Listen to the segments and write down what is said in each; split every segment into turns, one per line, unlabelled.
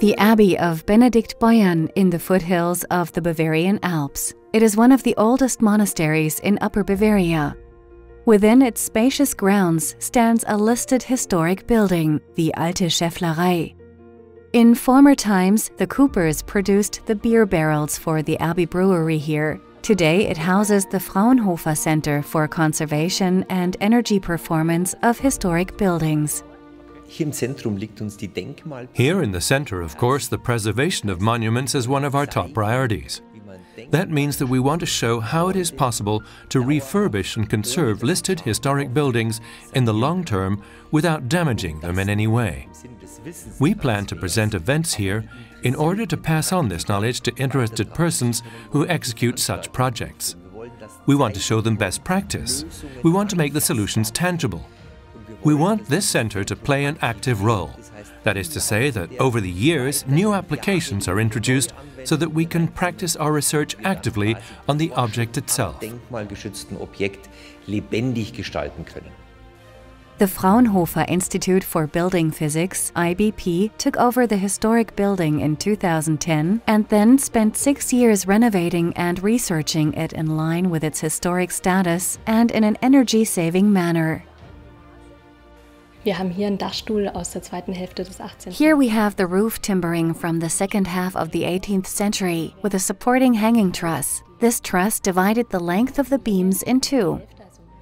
The Abbey of Benediktbeuern in the foothills of the Bavarian Alps. It is one of the oldest monasteries in Upper Bavaria. Within its spacious grounds stands a listed historic building, the Alte Schäfflerei. In former times, the Coopers produced the beer barrels for the Abbey Brewery here. Today, it houses the Fraunhofer Center for Conservation and Energy Performance of Historic Buildings.
Here
in the center, of course, the preservation of monuments is one of our top priorities. That means that we want to show how it is possible to refurbish and conserve listed historic buildings in the long term without damaging them in any way. We plan to present events here in order to pass on this knowledge to interested persons who execute such projects. We want to show them best practice. We want to make the solutions tangible. We want this center to play an active role. That is to say that over the years, new applications are introduced so that we can practice our research actively on the object itself.
The Fraunhofer Institute for Building Physics, IBP, took over the historic building in 2010 and then spent six years renovating and researching it in line with its historic status and in an energy saving manner.
Wir haben hier einen Dachstuhl aus der zweiten Hälfte des 18.
Here we have the roof timbering from the second half of the 18th century with a supporting hanging truss. This truss divided the length of the beams in two.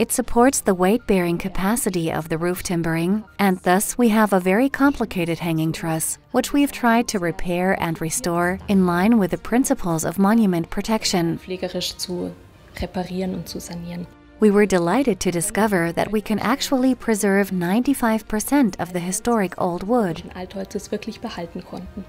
It supports the weight-bearing capacity of the roof timbering, and thus we have a very complicated hanging truss, which we've tried to repair and restore in line with the principles of monument protection.
Pflegerisch zu reparieren und zu sanieren.
We were delighted to discover that we can actually preserve 95% of the historic old wood.
Altholzes wirklich behalten konnten.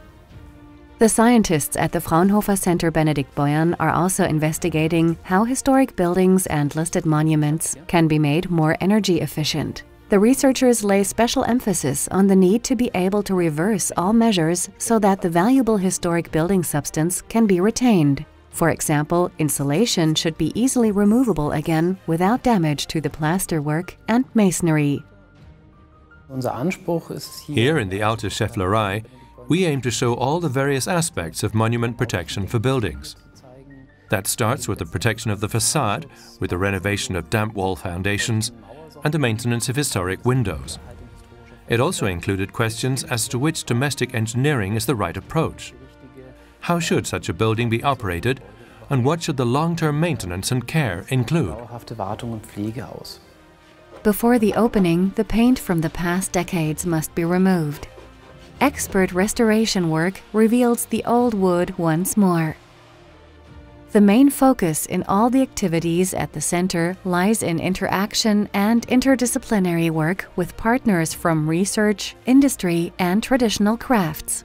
The scientists at the Fraunhofer Center Benediktbeuern are also investigating how historic buildings and listed monuments can be made more energy efficient. The researchers lay special emphasis on the need to be able to reverse all measures so that the valuable historic building substance can be retained. For example, insulation should be easily removable again without damage to the plasterwork and masonry.
Here in the Alte Schäfflerei, we aim to show all the various aspects of monument protection for buildings. That starts with the protection of the facade, with the renovation of damp wall foundations, and the maintenance of historic windows. It also included questions as to which domestic engineering is the right approach. How should such a building be operated and what should the long-term maintenance and care include?
Before the opening, the paint from the past decades must be removed. Expert restoration work reveals the old wood once more. The main focus in all the activities at the center lies in interaction and interdisciplinary work with partners from research, industry, and traditional crafts.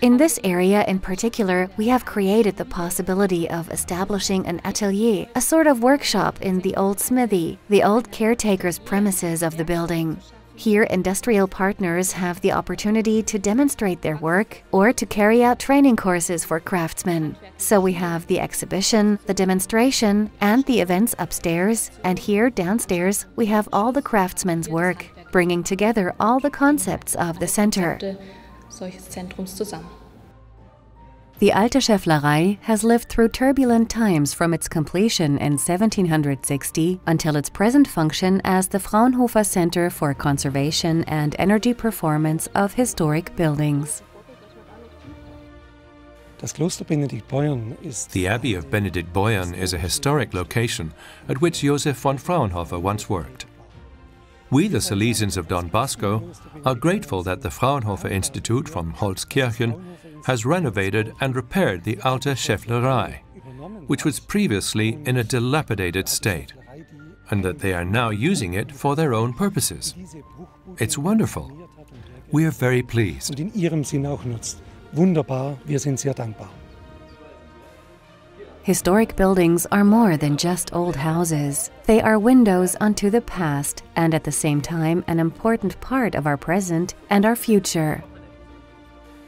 In
this area in particular, we have created the possibility of establishing an atelier, a sort of workshop in the old smithy, the old caretaker's premises of the building. Here, industrial partners have the opportunity to demonstrate their work or to carry out training courses for craftsmen. So we have the exhibition, the demonstration, and the events upstairs, and here downstairs we have all the craftsmen's work, bringing together all the concepts of the center. The Alte Schäfflerei has lived through turbulent times from its completion in 1760 until its present function as the Fraunhofer Center for Conservation and Energy Performance of Historic Buildings.
The Abbey of Benediktbeuern is a historic location at which Josef von Fraunhofer once worked. We, the Salesians of Don Bosco, are grateful that the Fraunhofer Institute from Holzkirchen has renovated and repaired the Alte Schäfflerei, which was previously in a dilapidated state, and that they are now using it for their own purposes. It's wonderful. We are very pleased.
Wunderbar, wir sind sehr dankbar.
Historic buildings are more than just old houses. They are windows onto the past and at the same time an important part of our present and our future.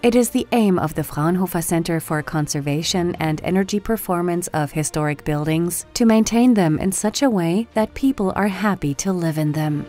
It is the aim of the Fraunhofer Center for Conservation and Energy Performance of Historic Buildings to maintain them in such a way that people are happy to live in them.